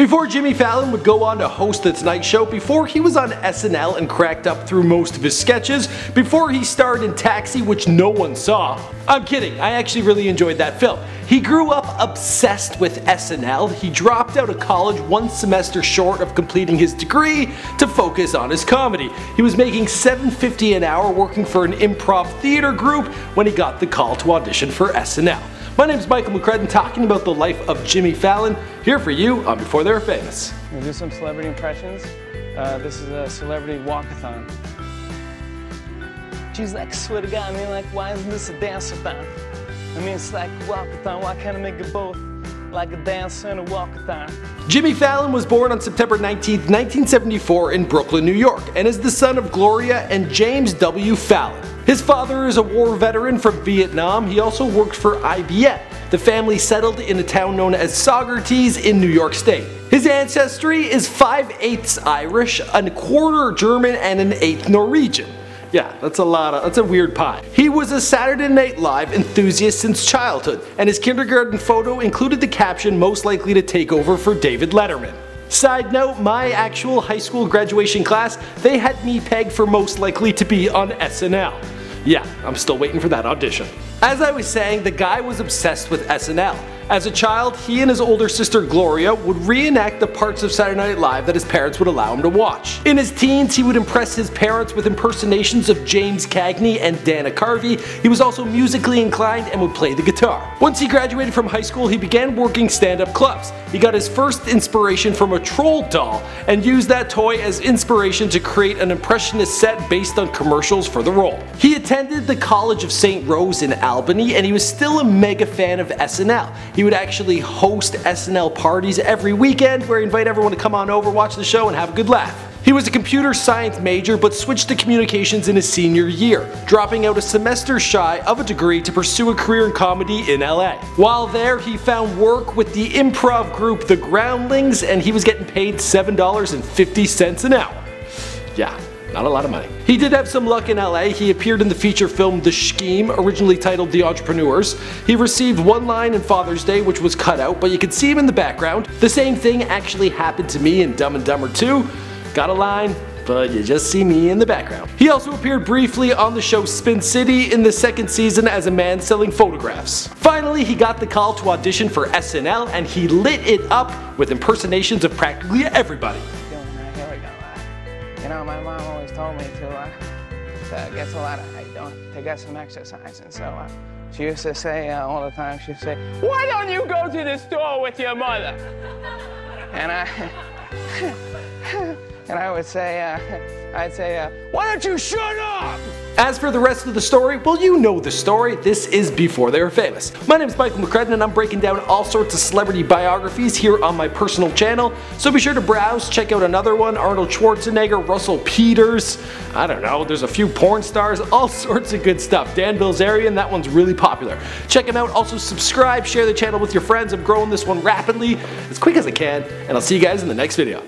Before Jimmy Fallon would go on to host The Tonight Show, before he was on SNL and cracked up through most of his sketches, before he starred in Taxi which no one saw. I'm kidding, I actually really enjoyed that film. He grew up obsessed with SNL, he dropped out of college one semester short of completing his degree to focus on his comedy. He was making $7.50 an hour working for an improv theater group when he got the call to audition for SNL. My name is Michael McCrudden talking about the life of Jimmy Fallon, here for you on Before They Were Famous. We'll do some celebrity impressions. Uh, this is a celebrity walkathon. She's like, swear to God, I mean, like, why isn't this a dance-a-thon? I mean, it's like walkathon, why can't I make it both? Like a dance and a walkathon. Jimmy Fallon was born on September 19, 1974 in Brooklyn, New York, and is the son of Gloria and James W. Fallon. His father is a war veteran from Vietnam. He also worked for IBM. The family settled in a town known as Saugerties in New York State. His ancestry is 5 eighths Irish, a quarter German, and an eighth Norwegian. Yeah, that's a lot of, that's a weird pie. He was a Saturday Night Live enthusiast since childhood, and his kindergarten photo included the caption most likely to take over for David Letterman. Side note, my actual high school graduation class, they had me pegged for most likely to be on SNL. Yeah, I'm still waiting for that audition. As I was saying, the guy was obsessed with SNL. As a child, he and his older sister Gloria would reenact the parts of Saturday Night Live that his parents would allow him to watch. In his teens, he would impress his parents with impersonations of James Cagney and Dana Carvey. He was also musically inclined and would play the guitar. Once he graduated from high school, he began working stand-up clubs. He got his first inspiration from a troll doll and used that toy as inspiration to create an impressionist set based on commercials for the role. He attended the College of St. Rose in Albany and he was still a mega fan of SNL. He would actually host SNL parties every weekend where he invite everyone to come on over, watch the show, and have a good laugh. He was a computer science major but switched to communications in his senior year, dropping out a semester shy of a degree to pursue a career in comedy in LA. While there, he found work with the improv group The Groundlings and he was getting paid $7.50 an hour. Yeah, not a lot of money. He did have some luck in LA. He appeared in the feature film The Scheme, originally titled The Entrepreneurs. He received one line in Father's Day which was cut out, but you could see him in the background. The same thing actually happened to me in Dumb and Dumber 2. Got a line, but you just see me in the background. He also appeared briefly on the show Spin City in the second season as a man selling photographs. Finally, he got the call to audition for SNL and he lit it up with impersonations of practically everybody. You know, my mom always told me to, uh, to get a lot of height, don't, to get some exercise. And so uh, she used to say uh, all the time, she'd say, why don't you go to the store with your mother? And I, and I would say, uh, I'd say, uh, why don't you shut up? As for the rest of the story, well you know the story, this is Before They Were Famous. My name is Michael McCrudden and I'm breaking down all sorts of celebrity biographies here on my personal channel, so be sure to browse, check out another one, Arnold Schwarzenegger, Russell Peters, I don't know, there's a few porn stars, all sorts of good stuff. Dan Bilzerian, that one's really popular. Check him out, also subscribe, share the channel with your friends, I'm growing this one rapidly, as quick as I can, and I'll see you guys in the next video.